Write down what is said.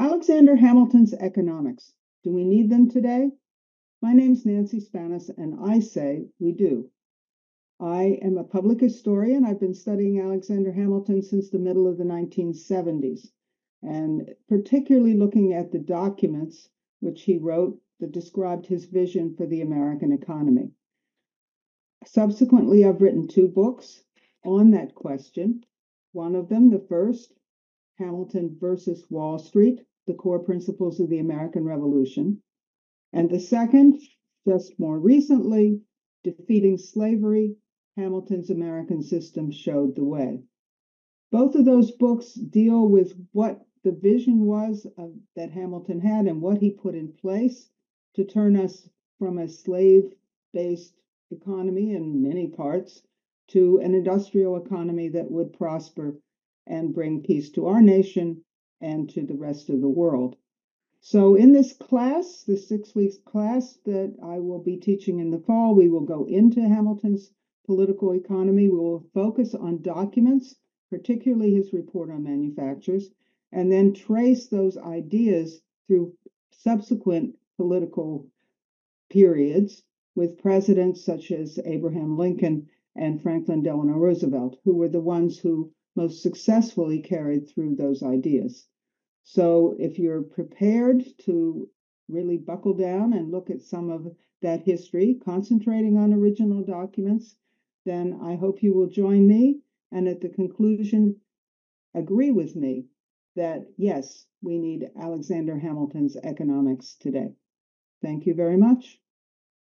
Alexander Hamilton's economics. Do we need them today? My name's Nancy Spannaus, and I say we do. I am a public historian. I've been studying Alexander Hamilton since the middle of the 1970s, and particularly looking at the documents which he wrote that described his vision for the American economy. Subsequently, I've written two books on that question. One of them, the first, Hamilton versus Wall Street, the core principles of the American Revolution. And the second, just more recently, defeating slavery, Hamilton's American system showed the way. Both of those books deal with what the vision was of, that Hamilton had and what he put in place to turn us from a slave based economy in many parts to an industrial economy that would prosper and bring peace to our nation and to the rest of the world. So, in this class, the six weeks class that I will be teaching in the fall, we will go into Hamilton's political economy. We will focus on documents, particularly his report on manufactures, and then trace those ideas through subsequent political periods with presidents such as Abraham Lincoln and Franklin Delano Roosevelt, who were the ones who most successfully carried through those ideas. So if you're prepared to really buckle down and look at some of that history, concentrating on original documents, then I hope you will join me and at the conclusion agree with me that yes, we need Alexander Hamilton's economics today. Thank you very much.